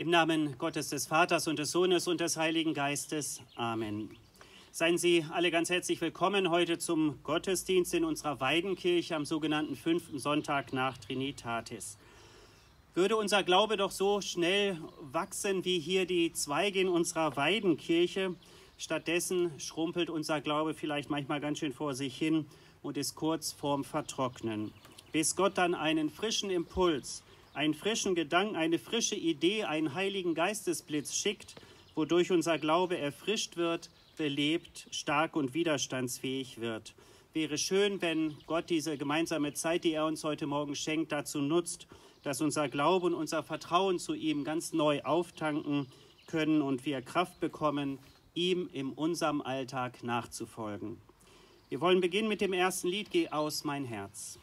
Im Namen Gottes des Vaters und des Sohnes und des Heiligen Geistes. Amen. Seien Sie alle ganz herzlich willkommen heute zum Gottesdienst in unserer Weidenkirche am sogenannten fünften Sonntag nach Trinitatis. Würde unser Glaube doch so schnell wachsen wie hier die Zweige in unserer Weidenkirche, stattdessen schrumpelt unser Glaube vielleicht manchmal ganz schön vor sich hin und ist kurz vorm Vertrocknen, bis Gott dann einen frischen Impuls, einen frischen Gedanken, eine frische Idee, einen heiligen Geistesblitz schickt, wodurch unser Glaube erfrischt wird, belebt, stark und widerstandsfähig wird. Wäre schön, wenn Gott diese gemeinsame Zeit, die er uns heute Morgen schenkt, dazu nutzt, dass unser Glaube und unser Vertrauen zu ihm ganz neu auftanken können und wir Kraft bekommen, ihm in unserem Alltag nachzufolgen. Wir wollen beginnen mit dem ersten Lied, Geh aus mein Herz.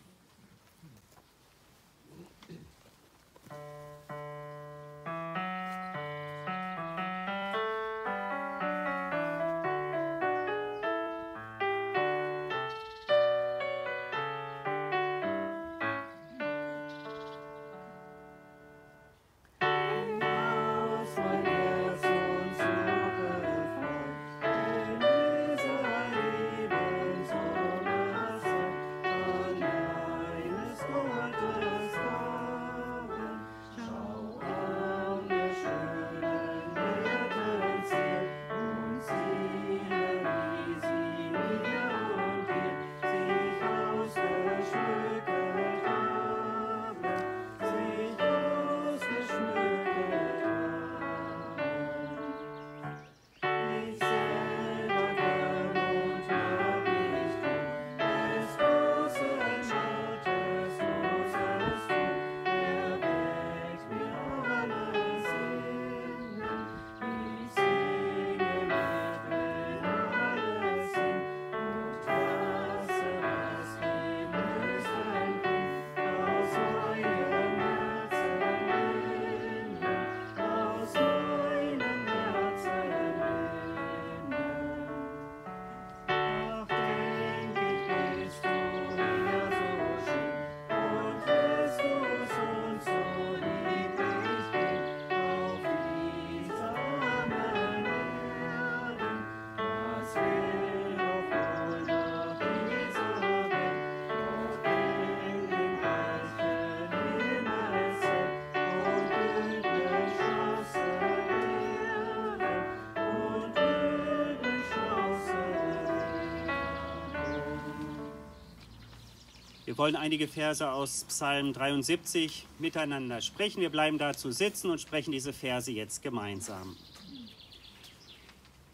Wir wollen einige Verse aus Psalm 73 miteinander sprechen. Wir bleiben dazu sitzen und sprechen diese Verse jetzt gemeinsam.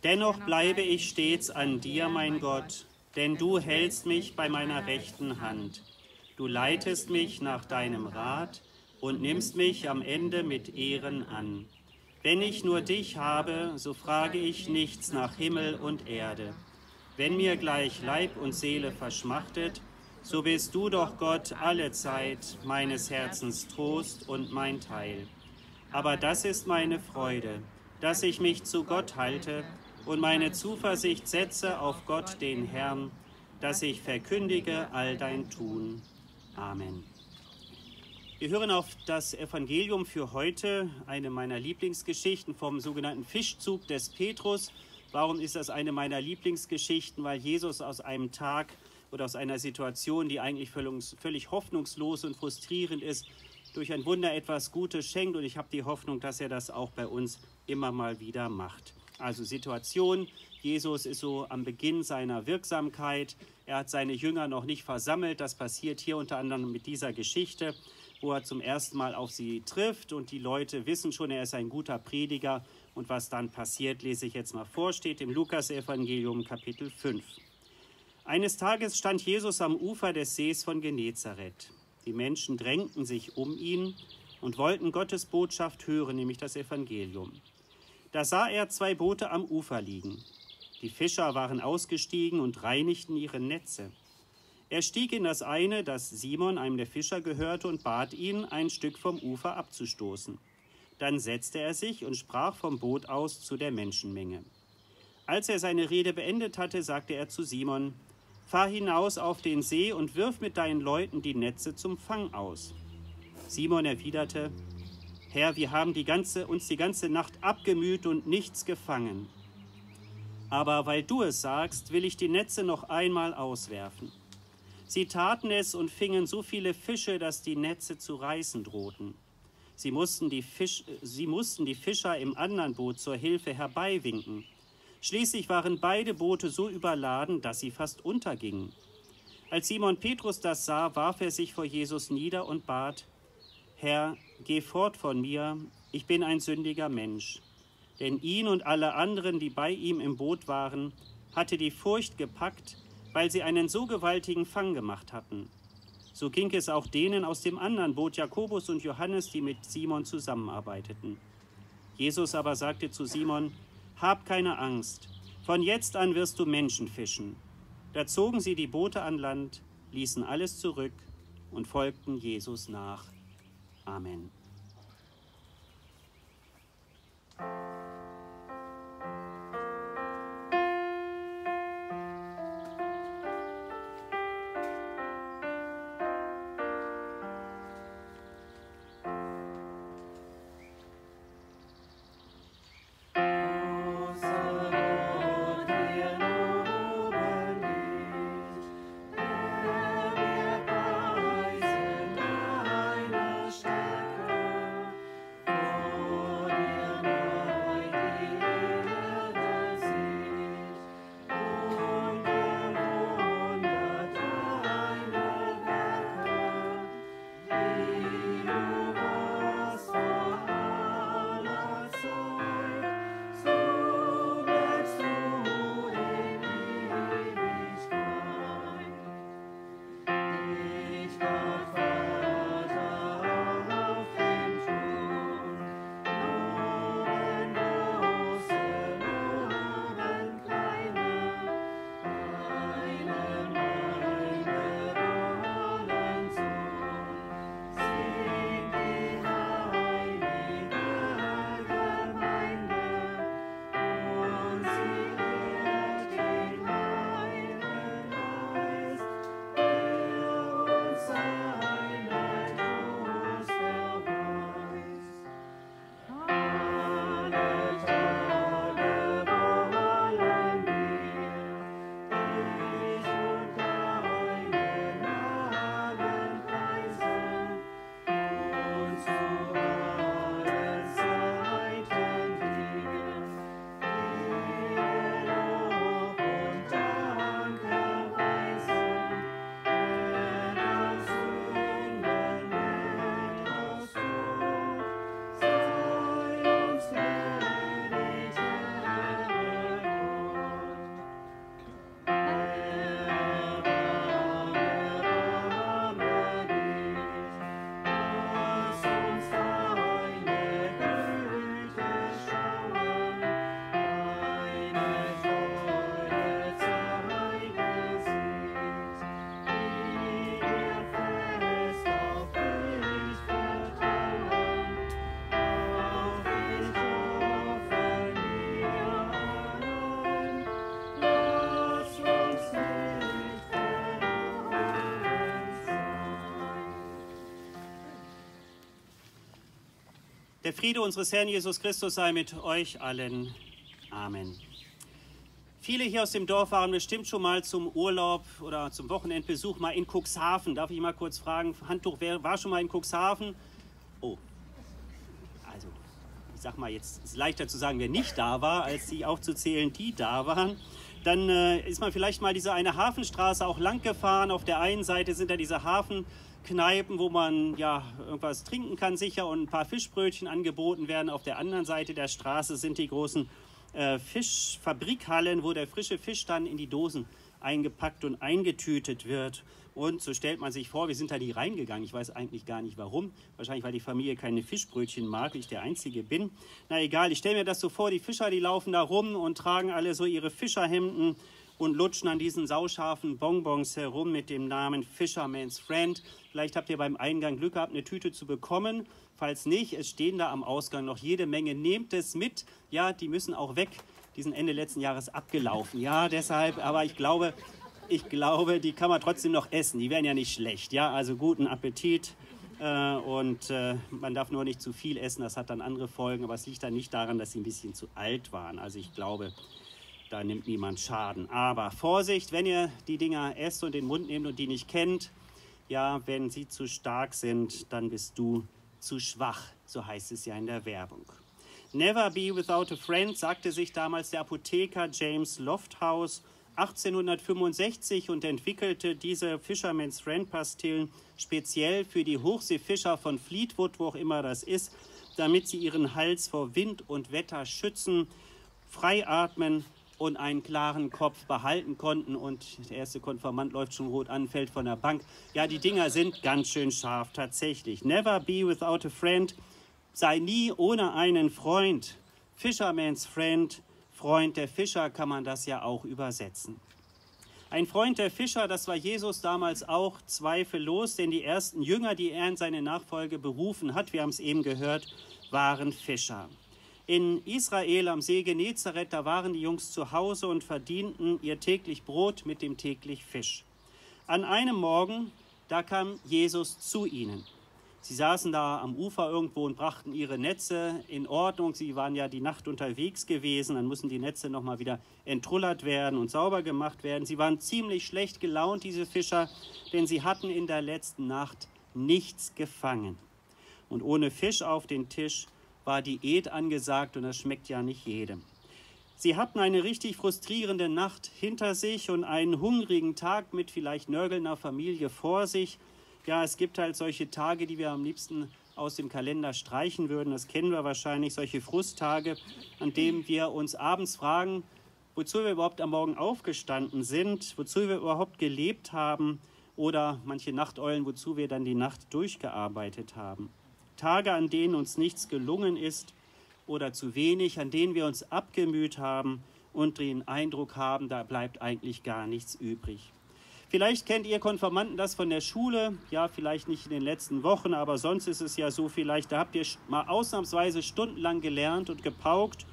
Dennoch bleibe ich stets an dir, mein Gott, denn du hältst mich bei meiner rechten Hand. Du leitest mich nach deinem Rat und nimmst mich am Ende mit Ehren an. Wenn ich nur dich habe, so frage ich nichts nach Himmel und Erde. Wenn mir gleich Leib und Seele verschmachtet, so bist du doch Gott alle Zeit meines Herzens Trost und mein Teil. Aber das ist meine Freude, dass ich mich zu Gott halte und meine Zuversicht setze auf Gott den Herrn, dass ich verkündige all dein Tun. Amen. Wir hören auf das Evangelium für heute, eine meiner Lieblingsgeschichten vom sogenannten Fischzug des Petrus. Warum ist das eine meiner Lieblingsgeschichten? Weil Jesus aus einem Tag oder aus einer Situation, die eigentlich völlig hoffnungslos und frustrierend ist, durch ein Wunder etwas Gutes schenkt. Und ich habe die Hoffnung, dass er das auch bei uns immer mal wieder macht. Also Situation, Jesus ist so am Beginn seiner Wirksamkeit. Er hat seine Jünger noch nicht versammelt. Das passiert hier unter anderem mit dieser Geschichte, wo er zum ersten Mal auf sie trifft. Und die Leute wissen schon, er ist ein guter Prediger. Und was dann passiert, lese ich jetzt mal vor, steht im Lukas-Evangelium Kapitel 5. Eines Tages stand Jesus am Ufer des Sees von Genezareth. Die Menschen drängten sich um ihn und wollten Gottes Botschaft hören, nämlich das Evangelium. Da sah er zwei Boote am Ufer liegen. Die Fischer waren ausgestiegen und reinigten ihre Netze. Er stieg in das eine, das Simon, einem der Fischer, gehörte, und bat ihn, ein Stück vom Ufer abzustoßen. Dann setzte er sich und sprach vom Boot aus zu der Menschenmenge. Als er seine Rede beendet hatte, sagte er zu Simon, Fahr hinaus auf den See und wirf mit deinen Leuten die Netze zum Fang aus. Simon erwiderte, Herr, wir haben die ganze, uns die ganze Nacht abgemüht und nichts gefangen. Aber weil du es sagst, will ich die Netze noch einmal auswerfen. Sie taten es und fingen so viele Fische, dass die Netze zu reißen drohten. Sie mussten, die Fisch, sie mussten die Fischer im anderen Boot zur Hilfe herbeiwinken. Schließlich waren beide Boote so überladen, dass sie fast untergingen. Als Simon Petrus das sah, warf er sich vor Jesus nieder und bat, Herr, geh fort von mir, ich bin ein sündiger Mensch. Denn ihn und alle anderen, die bei ihm im Boot waren, hatte die Furcht gepackt, weil sie einen so gewaltigen Fang gemacht hatten. So ging es auch denen aus dem anderen Boot Jakobus und Johannes, die mit Simon zusammenarbeiteten. Jesus aber sagte zu Simon, Hab keine Angst, von jetzt an wirst du Menschen fischen. Da zogen sie die Boote an Land, ließen alles zurück und folgten Jesus nach. Amen. Der Friede unseres Herrn Jesus Christus sei mit euch allen. Amen. Viele hier aus dem Dorf waren bestimmt schon mal zum Urlaub oder zum Wochenendbesuch mal in Cuxhaven. Darf ich mal kurz fragen? Handtuch, wer war schon mal in Cuxhaven? Oh, also ich sag mal, jetzt ist es leichter zu sagen, wer nicht da war, als die aufzuzählen, die da waren. Dann äh, ist man vielleicht mal diese eine Hafenstraße auch lang gefahren. Auf der einen Seite sind da diese Hafen. Kneipen, wo man ja irgendwas trinken kann, sicher und ein paar Fischbrötchen angeboten werden. Auf der anderen Seite der Straße sind die großen äh, Fischfabrikhallen, wo der frische Fisch dann in die Dosen eingepackt und eingetütet wird. Und so stellt man sich vor, wir sind da nie reingegangen. Ich weiß eigentlich gar nicht warum. Wahrscheinlich, weil die Familie keine Fischbrötchen mag, ich der Einzige bin. Na egal, ich stelle mir das so vor, die Fischer, die laufen da rum und tragen alle so ihre Fischerhemden und lutschen an diesen sauscharfen Bonbons herum mit dem Namen Fisherman's Friend. Vielleicht habt ihr beim Eingang Glück gehabt, eine Tüte zu bekommen. Falls nicht, es stehen da am Ausgang noch jede Menge. Nehmt es mit. Ja, die müssen auch weg. Die sind Ende letzten Jahres abgelaufen. Ja, deshalb, aber ich glaube, ich glaube, die kann man trotzdem noch essen. Die wären ja nicht schlecht. Ja, also guten Appetit. Äh, und äh, man darf nur nicht zu viel essen, das hat dann andere Folgen, aber es liegt dann nicht daran, dass sie ein bisschen zu alt waren. Also ich glaube, da nimmt niemand Schaden. Aber Vorsicht, wenn ihr die Dinger esst und den Mund nehmt und die nicht kennt, ja, wenn sie zu stark sind, dann bist du zu schwach, so heißt es ja in der Werbung. Never be without a friend, sagte sich damals der Apotheker James Lofthouse 1865 und entwickelte diese Fisherman's Friend Pastillen speziell für die Hochseefischer von Fleetwood, wo auch immer das ist, damit sie ihren Hals vor Wind und Wetter schützen, frei atmen und einen klaren Kopf behalten konnten. Und der erste Konformant läuft schon rot an, fällt von der Bank. Ja, die Dinger sind ganz schön scharf, tatsächlich. Never be without a friend. Sei nie ohne einen Freund. Fisherman's Friend Freund der Fischer kann man das ja auch übersetzen. Ein Freund der Fischer, das war Jesus damals auch zweifellos, denn die ersten Jünger, die er in seine Nachfolge berufen hat, wir haben es eben gehört, waren Fischer. In Israel am See Genezareth, da waren die Jungs zu Hause und verdienten ihr täglich Brot mit dem täglich Fisch. An einem Morgen, da kam Jesus zu ihnen. Sie saßen da am Ufer irgendwo und brachten ihre Netze in Ordnung. Sie waren ja die Nacht unterwegs gewesen, dann mussten die Netze nochmal wieder entrullert werden und sauber gemacht werden. Sie waren ziemlich schlecht gelaunt, diese Fischer, denn sie hatten in der letzten Nacht nichts gefangen. Und ohne Fisch auf den Tisch war Diät angesagt und das schmeckt ja nicht jedem. Sie hatten eine richtig frustrierende Nacht hinter sich und einen hungrigen Tag mit vielleicht nörgelnder Familie vor sich ja, es gibt halt solche Tage, die wir am liebsten aus dem Kalender streichen würden. Das kennen wir wahrscheinlich, solche Frusttage, an denen wir uns abends fragen, wozu wir überhaupt am Morgen aufgestanden sind, wozu wir überhaupt gelebt haben oder manche Nachteulen, wozu wir dann die Nacht durchgearbeitet haben. Tage, an denen uns nichts gelungen ist oder zu wenig, an denen wir uns abgemüht haben und den Eindruck haben, da bleibt eigentlich gar nichts übrig. Vielleicht kennt ihr Konfirmanden das von der Schule, ja, vielleicht nicht in den letzten Wochen, aber sonst ist es ja so, vielleicht, da habt ihr mal ausnahmsweise stundenlang gelernt und gepaukt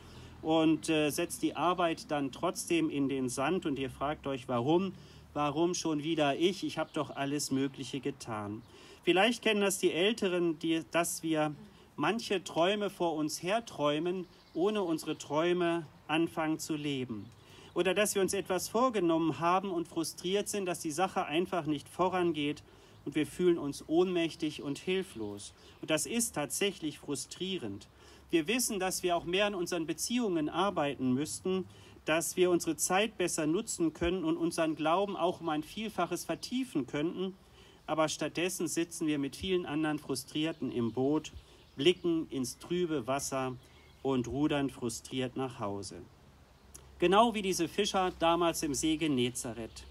und äh, setzt die Arbeit dann trotzdem in den Sand und ihr fragt euch, warum? Warum schon wieder ich? Ich habe doch alles Mögliche getan. Vielleicht kennen das die Älteren, die, dass wir manche Träume vor uns herträumen, ohne unsere Träume anfangen zu leben oder dass wir uns etwas vorgenommen haben und frustriert sind, dass die Sache einfach nicht vorangeht und wir fühlen uns ohnmächtig und hilflos. Und das ist tatsächlich frustrierend. Wir wissen, dass wir auch mehr an unseren Beziehungen arbeiten müssten, dass wir unsere Zeit besser nutzen können und unseren Glauben auch um ein Vielfaches vertiefen könnten, aber stattdessen sitzen wir mit vielen anderen Frustrierten im Boot, blicken ins trübe Wasser und rudern frustriert nach Hause. Genau wie diese Fischer damals im See Genezareth.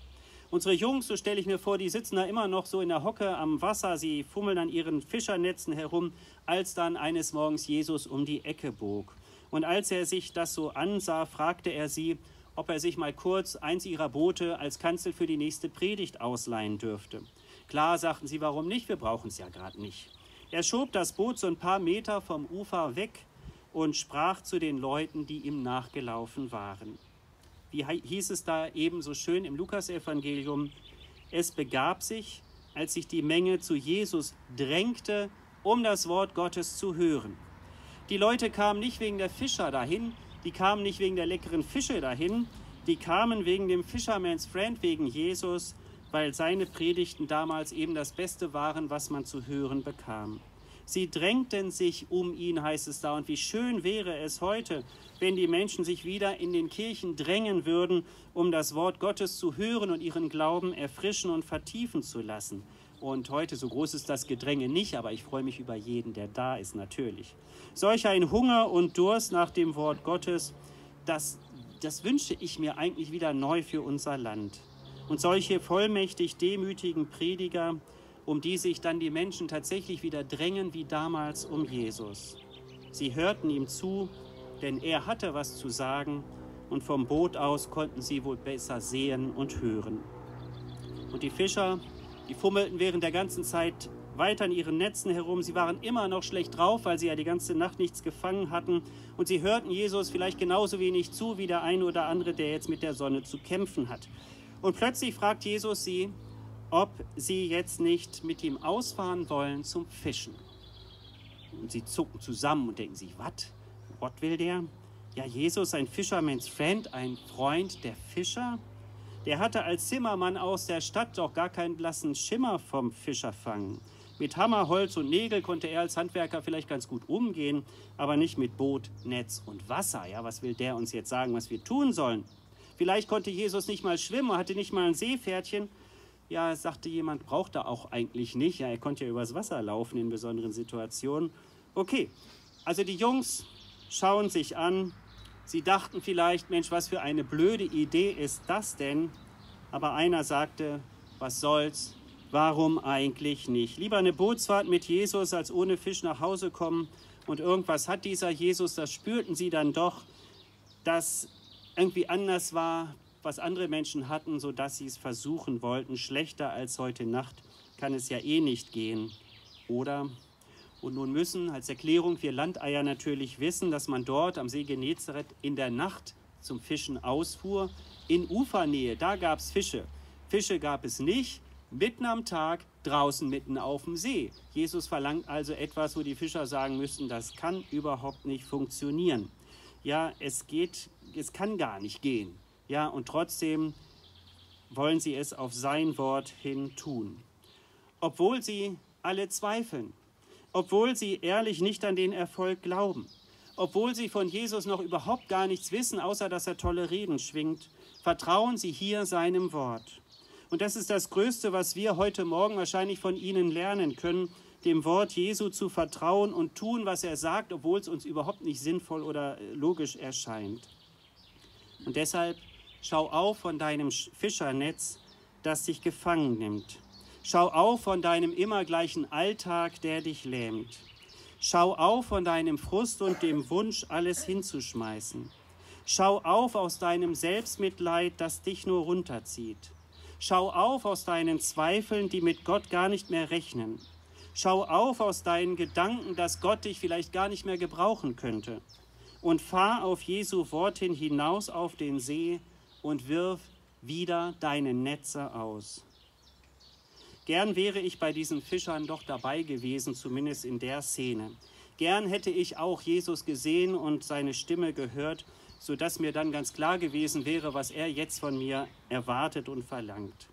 Unsere Jungs, so stelle ich mir vor, die sitzen da immer noch so in der Hocke am Wasser, sie fummeln an ihren Fischernetzen herum, als dann eines Morgens Jesus um die Ecke bog. Und als er sich das so ansah, fragte er sie, ob er sich mal kurz eins ihrer Boote als Kanzel für die nächste Predigt ausleihen dürfte. Klar, sagten sie, warum nicht? Wir brauchen es ja gerade nicht. Er schob das Boot so ein paar Meter vom Ufer weg und sprach zu den Leuten, die ihm nachgelaufen waren. Wie hieß es da eben so schön im Lukasevangelium? Es begab sich, als sich die Menge zu Jesus drängte, um das Wort Gottes zu hören. Die Leute kamen nicht wegen der Fischer dahin, die kamen nicht wegen der leckeren Fische dahin, die kamen wegen dem Fisherman's Friend, wegen Jesus, weil seine Predigten damals eben das Beste waren, was man zu hören bekam. Sie drängten sich um ihn, heißt es da. Und wie schön wäre es heute, wenn die Menschen sich wieder in den Kirchen drängen würden, um das Wort Gottes zu hören und ihren Glauben erfrischen und vertiefen zu lassen. Und heute, so groß ist das Gedränge nicht, aber ich freue mich über jeden, der da ist, natürlich. Solch ein Hunger und Durst nach dem Wort Gottes, das, das wünsche ich mir eigentlich wieder neu für unser Land. Und solche vollmächtig demütigen Prediger, um die sich dann die Menschen tatsächlich wieder drängen wie damals um Jesus. Sie hörten ihm zu, denn er hatte was zu sagen und vom Boot aus konnten sie wohl besser sehen und hören. Und die Fischer, die fummelten während der ganzen Zeit weiter in ihren Netzen herum. Sie waren immer noch schlecht drauf, weil sie ja die ganze Nacht nichts gefangen hatten. Und sie hörten Jesus vielleicht genauso wenig zu wie der eine oder andere, der jetzt mit der Sonne zu kämpfen hat. Und plötzlich fragt Jesus sie, ob sie jetzt nicht mit ihm ausfahren wollen zum Fischen. Und sie zucken zusammen und denken sich, was? Gott will der? Ja, Jesus, ein Fisherman's Friend, ein Freund der Fischer, der hatte als Zimmermann aus der Stadt doch gar keinen blassen Schimmer vom Fischerfang. Mit Hammer, Holz und Nägel konnte er als Handwerker vielleicht ganz gut umgehen, aber nicht mit Boot, Netz und Wasser. Ja, was will der uns jetzt sagen, was wir tun sollen? Vielleicht konnte Jesus nicht mal schwimmen, hatte nicht mal ein Seepferdchen. Ja, sagte jemand, braucht er auch eigentlich nicht. Ja, er konnte ja übers Wasser laufen in besonderen Situationen. Okay, also die Jungs schauen sich an. Sie dachten vielleicht, Mensch, was für eine blöde Idee ist das denn? Aber einer sagte, was soll's? Warum eigentlich nicht? Lieber eine Bootsfahrt mit Jesus, als ohne Fisch nach Hause kommen. Und irgendwas hat dieser Jesus, das spürten sie dann doch, dass irgendwie anders war, was andere Menschen hatten, sodass sie es versuchen wollten. Schlechter als heute Nacht kann es ja eh nicht gehen. Oder? Und nun müssen als Erklärung wir Landeier natürlich wissen, dass man dort am See Genezareth in der Nacht zum Fischen ausfuhr. In Ufernähe, da gab es Fische. Fische gab es nicht, mitten am Tag, draußen mitten auf dem See. Jesus verlangt also etwas, wo die Fischer sagen müssten, das kann überhaupt nicht funktionieren. Ja, es geht es kann gar nicht gehen. Ja, und trotzdem wollen sie es auf sein Wort hin tun. Obwohl sie alle zweifeln, obwohl sie ehrlich nicht an den Erfolg glauben, obwohl sie von Jesus noch überhaupt gar nichts wissen, außer dass er tolle Reden schwingt, vertrauen sie hier seinem Wort. Und das ist das Größte, was wir heute Morgen wahrscheinlich von ihnen lernen können, dem Wort Jesu zu vertrauen und tun, was er sagt, obwohl es uns überhaupt nicht sinnvoll oder logisch erscheint. Und deshalb schau auf von deinem Fischernetz, das dich gefangen nimmt. Schau auf von deinem immer gleichen Alltag, der dich lähmt. Schau auf von deinem Frust und dem Wunsch, alles hinzuschmeißen. Schau auf aus deinem Selbstmitleid, das dich nur runterzieht. Schau auf aus deinen Zweifeln, die mit Gott gar nicht mehr rechnen. Schau auf aus deinen Gedanken, dass Gott dich vielleicht gar nicht mehr gebrauchen könnte und fahr auf Jesu Wort hin hinaus auf den See und wirf wieder deine Netze aus. Gern wäre ich bei diesen Fischern doch dabei gewesen, zumindest in der Szene. Gern hätte ich auch Jesus gesehen und seine Stimme gehört, sodass mir dann ganz klar gewesen wäre, was er jetzt von mir erwartet und verlangt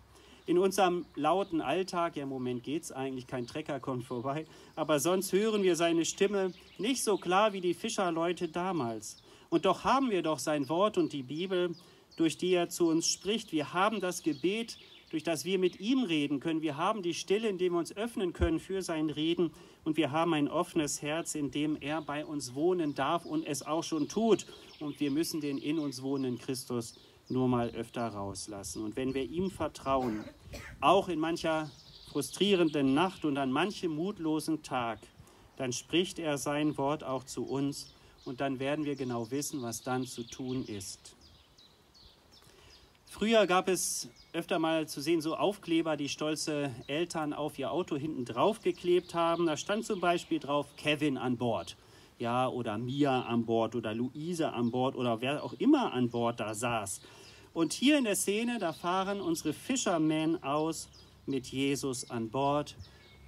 in unserem lauten Alltag, ja im Moment geht es eigentlich, kein Trecker kommt vorbei, aber sonst hören wir seine Stimme nicht so klar wie die Fischerleute damals. Und doch haben wir doch sein Wort und die Bibel, durch die er zu uns spricht. Wir haben das Gebet, durch das wir mit ihm reden können. Wir haben die Stille, in dem wir uns öffnen können für sein Reden. Und wir haben ein offenes Herz, in dem er bei uns wohnen darf und es auch schon tut. Und wir müssen den in uns wohnenden Christus nur mal öfter rauslassen. Und wenn wir ihm vertrauen, auch in mancher frustrierenden Nacht und an manchem mutlosen Tag, dann spricht er sein Wort auch zu uns und dann werden wir genau wissen, was dann zu tun ist. Früher gab es öfter mal zu sehen so Aufkleber, die stolze Eltern auf ihr Auto hinten drauf geklebt haben. Da stand zum Beispiel drauf Kevin an Bord. Ja, oder Mia an Bord oder Luise an Bord oder wer auch immer an Bord da saß. Und hier in der Szene, da fahren unsere Fishermen aus mit Jesus an Bord,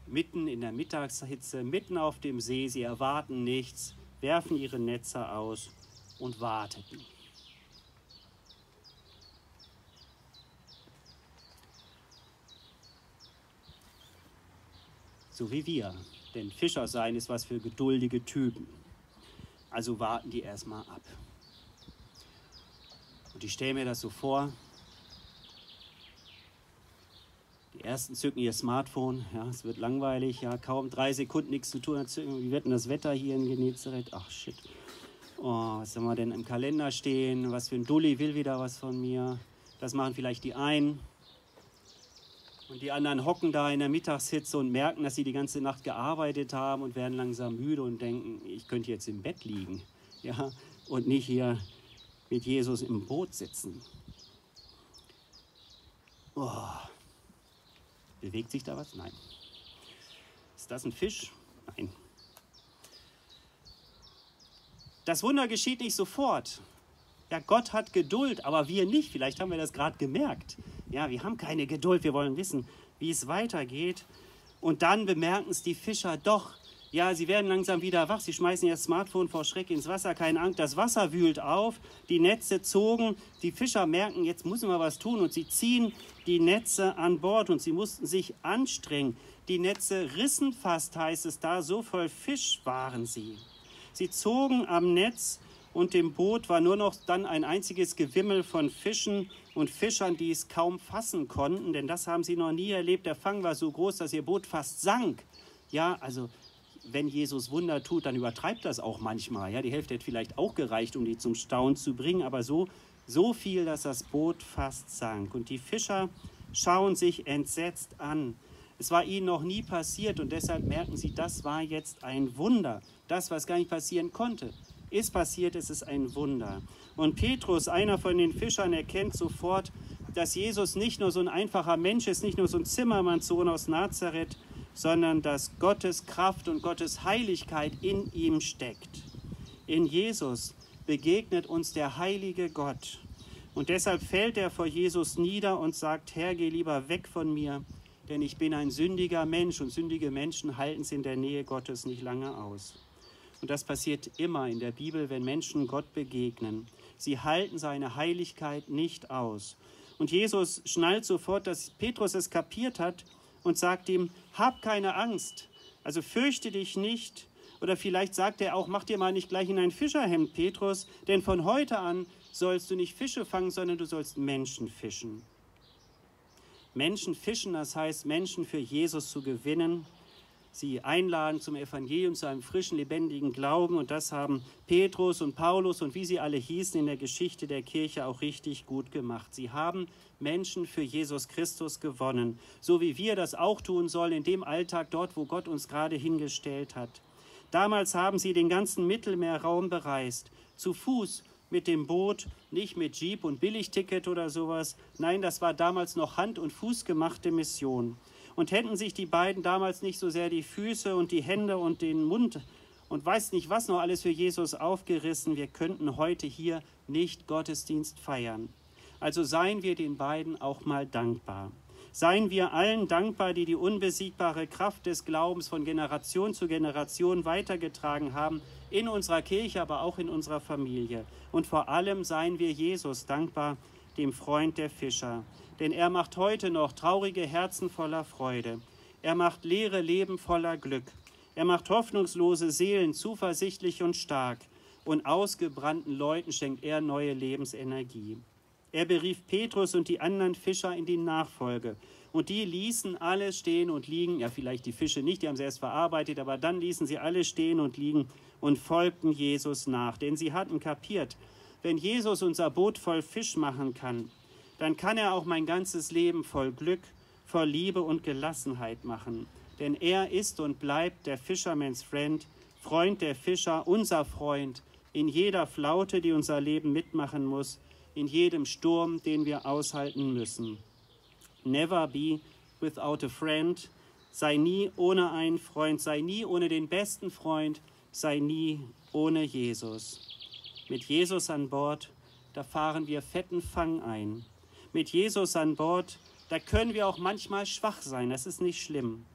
mitten in der Mittagshitze, mitten auf dem See. Sie erwarten nichts, werfen ihre Netze aus und warteten. So wie wir. Denn Fischer sein ist was für geduldige Typen. Also warten die erstmal ab. Und ich stelle mir das so vor, die ersten zücken ihr Smartphone, ja, es wird langweilig, ja, kaum drei Sekunden nichts zu tun, wie wird denn das Wetter hier in Genezareth? Ach shit. Oh, was soll man denn im Kalender stehen? Was für ein Dulli will wieder was von mir? Das machen vielleicht die einen. Und die anderen hocken da in der Mittagshitze und merken, dass sie die ganze Nacht gearbeitet haben und werden langsam müde und denken, ich könnte jetzt im Bett liegen. Ja, und nicht hier mit Jesus im Boot sitzen. Oh. Bewegt sich da was? Nein. Ist das ein Fisch? Nein. Das Wunder geschieht nicht sofort. Ja, Gott hat Geduld, aber wir nicht. Vielleicht haben wir das gerade gemerkt. Ja, wir haben keine Geduld. Wir wollen wissen, wie es weitergeht. Und dann bemerken es die Fischer doch. Ja, sie werden langsam wieder wach. Sie schmeißen ihr Smartphone vor Schreck ins Wasser. Keine Angst, das Wasser wühlt auf. Die Netze zogen. Die Fischer merken, jetzt müssen wir was tun. Und sie ziehen die Netze an Bord. Und sie mussten sich anstrengen. Die Netze rissen fast, heißt es da. So voll Fisch waren sie. Sie zogen am Netz und dem Boot war nur noch dann ein einziges Gewimmel von Fischen und Fischern, die es kaum fassen konnten, denn das haben sie noch nie erlebt. Der Fang war so groß, dass ihr Boot fast sank. Ja, also wenn Jesus Wunder tut, dann übertreibt das auch manchmal. Ja, die Hälfte hätte vielleicht auch gereicht, um die zum Staunen zu bringen, aber so, so viel, dass das Boot fast sank. Und die Fischer schauen sich entsetzt an. Es war ihnen noch nie passiert und deshalb merken sie, das war jetzt ein Wunder. Das, was gar nicht passieren konnte, ist passiert, es ist ein Wunder. Und Petrus, einer von den Fischern, erkennt sofort, dass Jesus nicht nur so ein einfacher Mensch ist, nicht nur so ein Zimmermannssohn aus Nazareth, sondern dass Gottes Kraft und Gottes Heiligkeit in ihm steckt. In Jesus begegnet uns der heilige Gott. Und deshalb fällt er vor Jesus nieder und sagt, Herr, geh lieber weg von mir, denn ich bin ein sündiger Mensch und sündige Menschen halten es in der Nähe Gottes nicht lange aus. Und das passiert immer in der Bibel, wenn Menschen Gott begegnen. Sie halten seine Heiligkeit nicht aus. Und Jesus schnallt sofort, dass Petrus es kapiert hat und sagt ihm, hab keine Angst, also fürchte dich nicht. Oder vielleicht sagt er auch, mach dir mal nicht gleich in ein Fischerhemd, Petrus, denn von heute an sollst du nicht Fische fangen, sondern du sollst Menschen fischen. Menschen fischen, das heißt Menschen für Jesus zu gewinnen, sie einladen zum Evangelium, zu einem frischen, lebendigen Glauben. Und das haben Petrus und Paulus und wie sie alle hießen in der Geschichte der Kirche auch richtig gut gemacht. Sie haben Menschen für Jesus Christus gewonnen, so wie wir das auch tun sollen in dem Alltag dort, wo Gott uns gerade hingestellt hat. Damals haben sie den ganzen Mittelmeerraum bereist, zu Fuß, mit dem Boot, nicht mit Jeep und Billigticket oder sowas. Nein, das war damals noch Hand- und Fußgemachte Mission. Und hätten sich die beiden damals nicht so sehr die Füße und die Hände und den Mund und weiß nicht was noch alles für Jesus aufgerissen, wir könnten heute hier nicht Gottesdienst feiern. Also seien wir den beiden auch mal dankbar. Seien wir allen dankbar, die die unbesiegbare Kraft des Glaubens von Generation zu Generation weitergetragen haben, in unserer Kirche, aber auch in unserer Familie. Und vor allem seien wir Jesus dankbar, dem Freund der Fischer, denn er macht heute noch traurige Herzen voller Freude. Er macht leere Leben voller Glück. Er macht hoffnungslose Seelen zuversichtlich und stark. Und ausgebrannten Leuten schenkt er neue Lebensenergie. Er berief Petrus und die anderen Fischer in die Nachfolge. Und die ließen alle stehen und liegen, ja vielleicht die Fische nicht, die haben sie erst verarbeitet, aber dann ließen sie alle stehen und liegen und folgten Jesus nach. Denn sie hatten kapiert, wenn Jesus unser Boot voll Fisch machen kann, dann kann er auch mein ganzes Leben voll Glück, voll Liebe und Gelassenheit machen. Denn er ist und bleibt der Fisherman's Friend, Freund der Fischer, unser Freund, in jeder Flaute, die unser Leben mitmachen muss, in jedem Sturm, den wir aushalten müssen. Never be without a friend. Sei nie ohne einen Freund, sei nie ohne den besten Freund, sei nie ohne Jesus. Mit Jesus an Bord, da fahren wir fetten Fang ein mit Jesus an Bord, da können wir auch manchmal schwach sein, das ist nicht schlimm.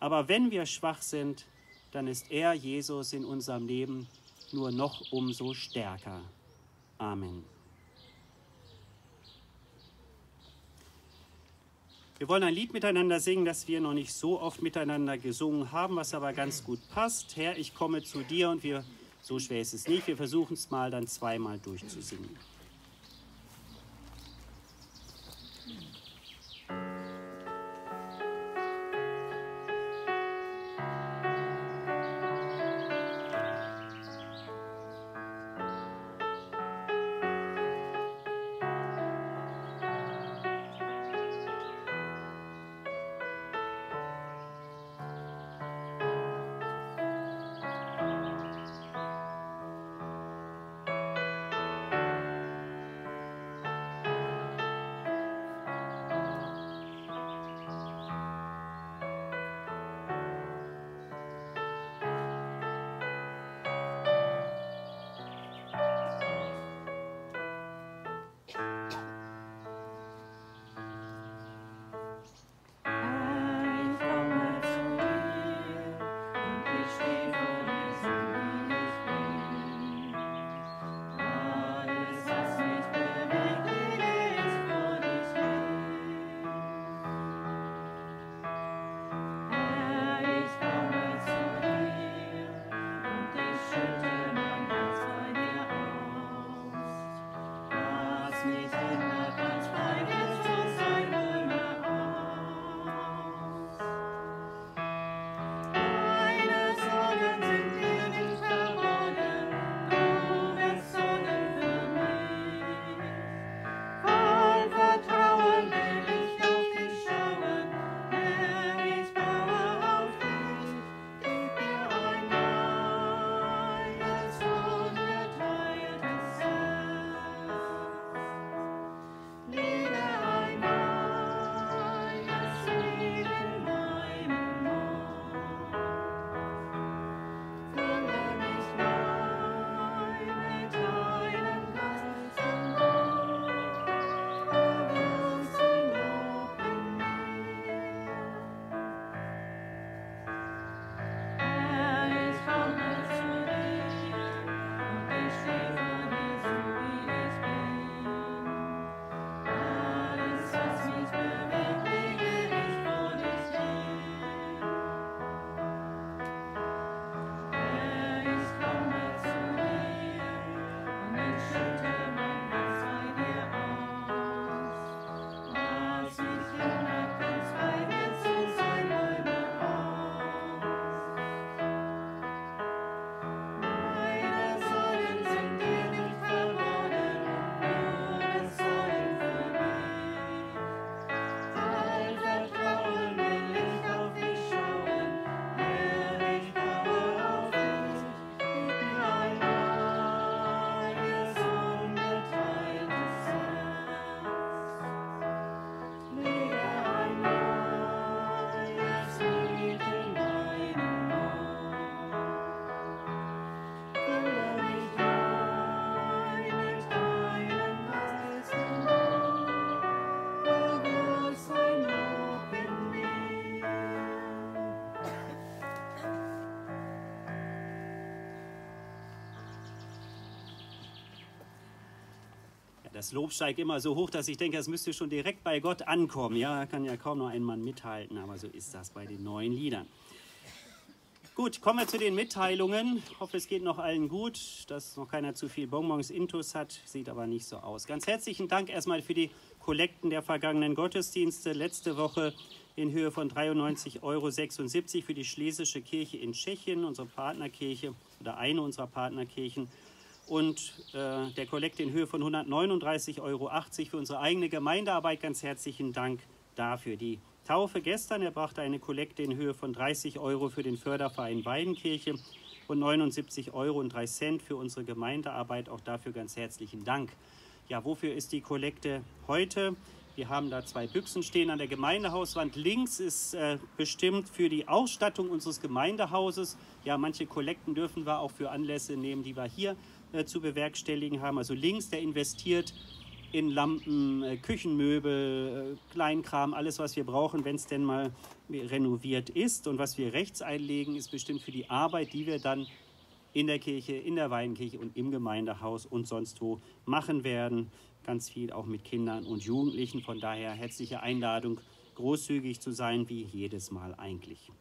Aber wenn wir schwach sind, dann ist er, Jesus, in unserem Leben nur noch umso stärker. Amen. Wir wollen ein Lied miteinander singen, das wir noch nicht so oft miteinander gesungen haben, was aber ganz gut passt. Herr, ich komme zu dir und wir, so schwer ist es nicht, wir versuchen es mal dann zweimal durchzusingen. business. Das Lob steigt immer so hoch, dass ich denke, es müsste schon direkt bei Gott ankommen. Ja, kann ja kaum noch ein Mann mithalten, aber so ist das bei den neuen Liedern. Gut, kommen wir zu den Mitteilungen. Ich hoffe, es geht noch allen gut, dass noch keiner zu viel Bonbons intus hat. Sieht aber nicht so aus. Ganz herzlichen Dank erstmal für die Kollekten der vergangenen Gottesdienste. Letzte Woche in Höhe von 93,76 Euro für die Schlesische Kirche in Tschechien, unsere Partnerkirche oder eine unserer Partnerkirchen. Und äh, der Kollekte in Höhe von 139,80 Euro für unsere eigene Gemeindearbeit. Ganz herzlichen Dank dafür. Die Taufe gestern. Er brachte eine Kollekte in Höhe von 30 Euro für den Förderverein Weidenkirche und 79 Euro und 3 Cent für unsere Gemeindearbeit. Auch dafür ganz herzlichen Dank. Ja, wofür ist die Kollekte heute? Wir haben da zwei Büchsen stehen an der Gemeindehauswand. Links ist äh, bestimmt für die Ausstattung unseres Gemeindehauses. Ja, manche Kollekten dürfen wir auch für Anlässe nehmen, die wir hier äh, zu bewerkstelligen haben. Also links, der investiert in Lampen, äh, Küchenmöbel, äh, Kleinkram, alles, was wir brauchen, wenn es denn mal renoviert ist. Und was wir rechts einlegen, ist bestimmt für die Arbeit, die wir dann in der Kirche, in der Weinkirche und im Gemeindehaus und sonst wo machen werden. Ganz viel auch mit Kindern und Jugendlichen. Von daher herzliche Einladung, großzügig zu sein, wie jedes Mal eigentlich.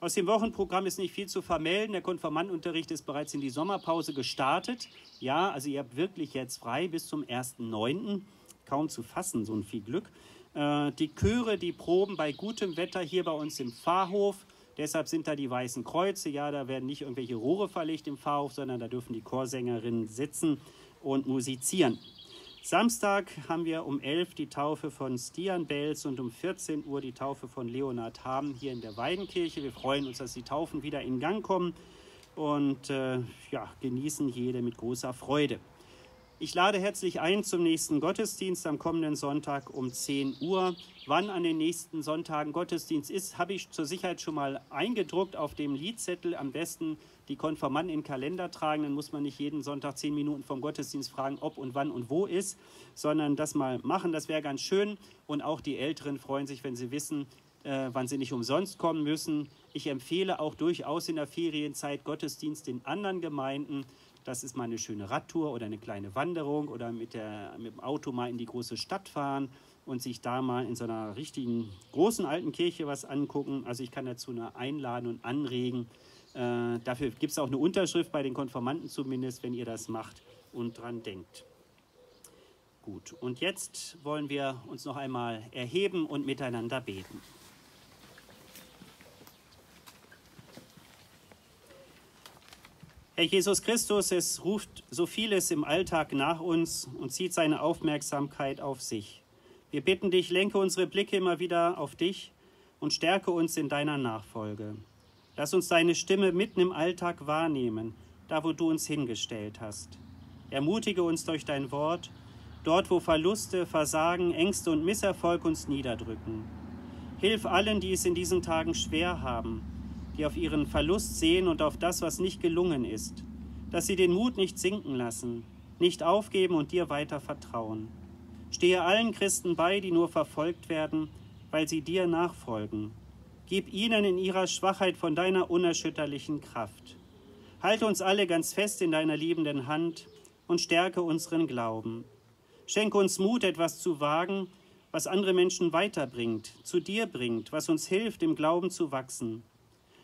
Aus dem Wochenprogramm ist nicht viel zu vermelden. Der Konfirmandenunterricht ist bereits in die Sommerpause gestartet. Ja, also ihr habt wirklich jetzt frei bis zum 1.9. Kaum zu fassen, so ein viel Glück. Äh, die Chöre, die proben bei gutem Wetter hier bei uns im Pfarrhof. Deshalb sind da die weißen Kreuze. Ja, da werden nicht irgendwelche Rohre verlegt im Pfarrhof, sondern da dürfen die Chorsängerinnen sitzen und musizieren. Samstag haben wir um 11 die Taufe von Stian Belz und um 14 Uhr die Taufe von Leonhard Haben hier in der Weidenkirche. Wir freuen uns, dass die Taufen wieder in Gang kommen und äh, ja, genießen jede mit großer Freude. Ich lade herzlich ein zum nächsten Gottesdienst am kommenden Sonntag um 10 Uhr. Wann an den nächsten Sonntagen Gottesdienst ist, habe ich zur Sicherheit schon mal eingedruckt auf dem Liedzettel. Am besten die Konformanten den Kalender tragen, dann muss man nicht jeden Sonntag zehn Minuten vom Gottesdienst fragen, ob und wann und wo ist, sondern das mal machen. Das wäre ganz schön. Und auch die Älteren freuen sich, wenn sie wissen, äh, wann sie nicht umsonst kommen müssen. Ich empfehle auch durchaus in der Ferienzeit Gottesdienst in anderen Gemeinden das ist mal eine schöne Radtour oder eine kleine Wanderung oder mit, der, mit dem Auto mal in die große Stadt fahren und sich da mal in so einer richtigen großen alten Kirche was angucken. Also ich kann dazu nur einladen und anregen. Äh, dafür gibt es auch eine Unterschrift bei den Konformanten zumindest, wenn ihr das macht und dran denkt. Gut, und jetzt wollen wir uns noch einmal erheben und miteinander beten. Herr Jesus Christus, es ruft so vieles im Alltag nach uns und zieht seine Aufmerksamkeit auf sich. Wir bitten dich, lenke unsere Blicke immer wieder auf dich und stärke uns in deiner Nachfolge. Lass uns deine Stimme mitten im Alltag wahrnehmen, da wo du uns hingestellt hast. Ermutige uns durch dein Wort, dort wo Verluste, Versagen, Ängste und Misserfolg uns niederdrücken. Hilf allen, die es in diesen Tagen schwer haben, die auf ihren Verlust sehen und auf das, was nicht gelungen ist, dass sie den Mut nicht sinken lassen, nicht aufgeben und dir weiter vertrauen. Stehe allen Christen bei, die nur verfolgt werden, weil sie dir nachfolgen. Gib ihnen in ihrer Schwachheit von deiner unerschütterlichen Kraft. Halte uns alle ganz fest in deiner liebenden Hand und stärke unseren Glauben. Schenke uns Mut, etwas zu wagen, was andere Menschen weiterbringt, zu dir bringt, was uns hilft, im Glauben zu wachsen.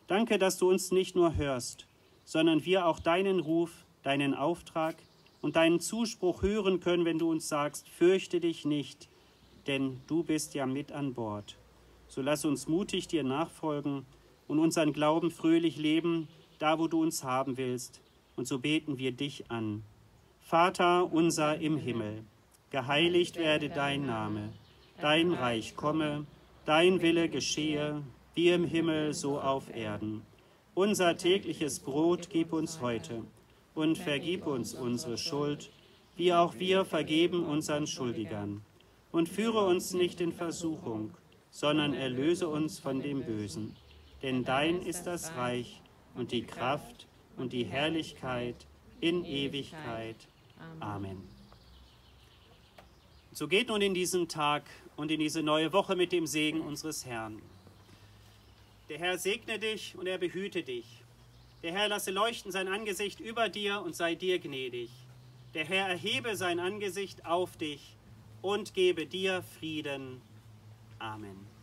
Danke, dass du uns nicht nur hörst, sondern wir auch deinen Ruf, deinen Auftrag und deinen Zuspruch hören können, wenn du uns sagst, fürchte dich nicht, denn du bist ja mit an Bord. So lass uns mutig dir nachfolgen und unseren Glauben fröhlich leben, da wo du uns haben willst. Und so beten wir dich an. Vater unser im Himmel, geheiligt werde dein Name, dein Reich komme, dein Wille geschehe, wie im Himmel so auf Erden. Unser tägliches Brot gib uns heute und vergib uns unsere Schuld, wie auch wir vergeben unseren Schuldigern. Und führe uns nicht in Versuchung, sondern erlöse uns von dem Bösen. Denn dein ist das Reich und die Kraft und die Herrlichkeit in Ewigkeit. Amen. So geht nun in diesen Tag und in diese neue Woche mit dem Segen unseres Herrn. Der Herr segne dich und er behüte dich. Der Herr lasse leuchten sein Angesicht über dir und sei dir gnädig. Der Herr erhebe sein Angesicht auf dich und gebe dir Frieden. Amen.